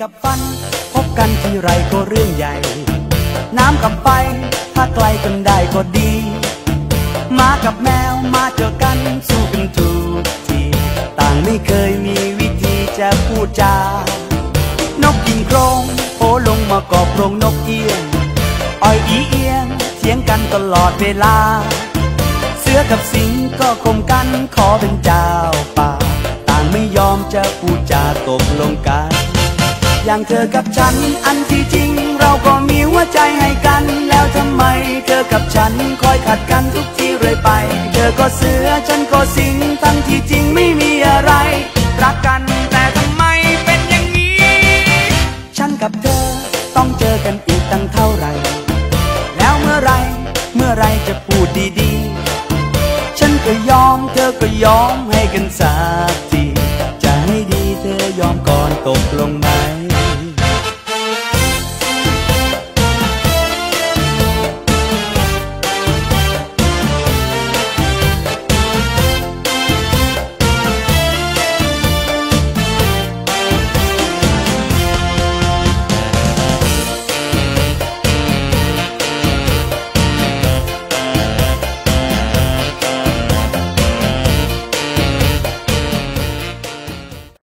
กับฟัน พบกันที่ไรก็เรื่องใหญ่ น้ำกับไฟถ้าไกลกันได้ก็ดีหมากับแมวมาเจอกันสู้กันทุกทีต่างไม่เคยมีวิธีจะพูดจานกกินโครงโผลงมากอบโรงนกเอี้ยงอ้อยอีเอียงเถียงกันตลอดเวลา เสือกับสิงก็คมกันขอเป็นเจ้าป่า ต่างไม่ยอมจะพูดจาตกลงกัน อย่างเธอกับฉัน อันที่จริง เราก็มีหัวใจให้กัน แล้วทำไม เธอกับฉันคอยขัดกันทุกทีเรื่อยไป เธอก็เสือฉันก็สิงทั้งที่จริงไม่มีอะไร รักกันแต่ทำไมเป็นอย่างนี้ ฉันกับเธอต้องเจอกันอีกตั้งเท่าไหร่ แล้วเมื่อไรเมื่อไรจะพูดดีๆ ฉันก็ยอมเธอก็ยอมให้กันสักทีจะให้ดีเธอยอมก่อนตกลง